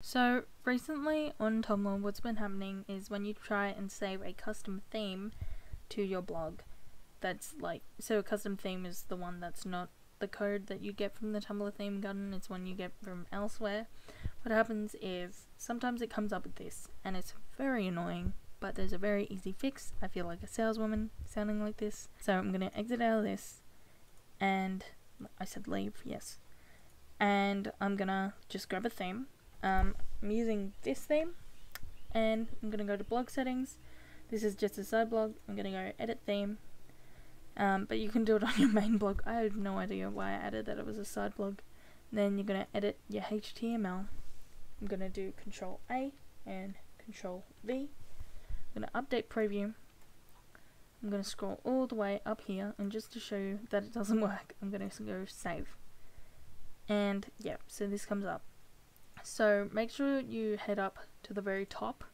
So recently on Tumblr what's been happening is when you try and save a custom theme to your blog that's like so a custom theme is the one that's not the code that you get from the Tumblr theme garden, it's one you get from elsewhere. What happens is sometimes it comes up with this and it's very annoying but there's a very easy fix. I feel like a saleswoman sounding like this. So I'm gonna exit out of this and I said leave, yes. And I'm gonna just grab a theme um, I'm using this theme and I'm going to go to blog settings. This is just a side blog. I'm going to go edit theme. Um, but you can do it on your main blog. I have no idea why I added that it was a side blog. Then you're going to edit your HTML. I'm going to do Control A and Control V. I'm going to update preview. I'm going to scroll all the way up here and just to show you that it doesn't work, I'm going to go save. And yeah, so this comes up. So make sure you head up to the very top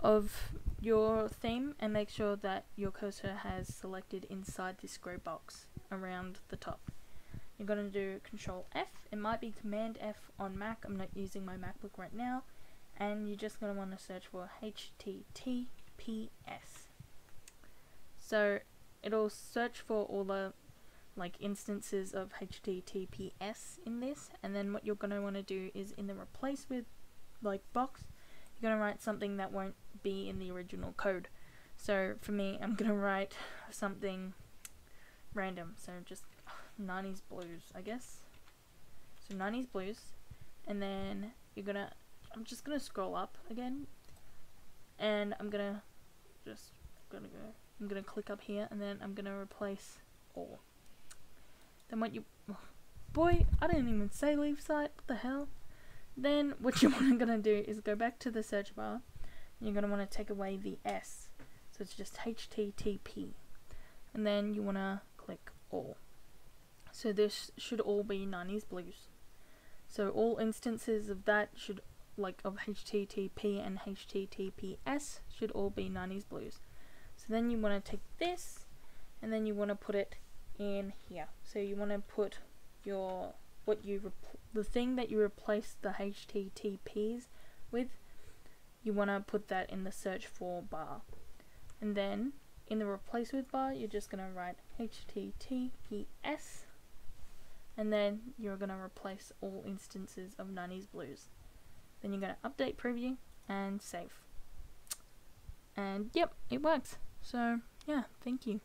of your theme and make sure that your cursor has selected inside this grey box around the top. You're going to do Control F, it might be Command F on Mac, I'm not using my MacBook right now, and you're just going to want to search for HTTPS. So it'll search for all the like instances of HTTPS in this and then what you're going to want to do is in the replace with like box you're going to write something that won't be in the original code. So for me I'm going to write something random. So just 90s blues I guess. So 90s blues. And then you're gonna I'm just gonna scroll up again. And I'm gonna just gonna go I'm gonna click up here and then I'm gonna replace all. Then what you... Boy, I didn't even say leave site. What the hell? Then what you're to do is go back to the search bar. you're going to want to take away the S. So it's just HTTP. And then you want to click all. So this should all be 90s blues. So all instances of that should, like of HTTP and HTTPS, should all be 90s blues. So then you want to take this, and then you want to put it in here. So you want to put your what you the thing that you replace the HTTPs with. You want to put that in the search for bar, and then in the replace with bar, you're just gonna write HTTPS, and then you're gonna replace all instances of 90s blues. Then you're gonna update preview and save. And yep, it works. So yeah, thank you.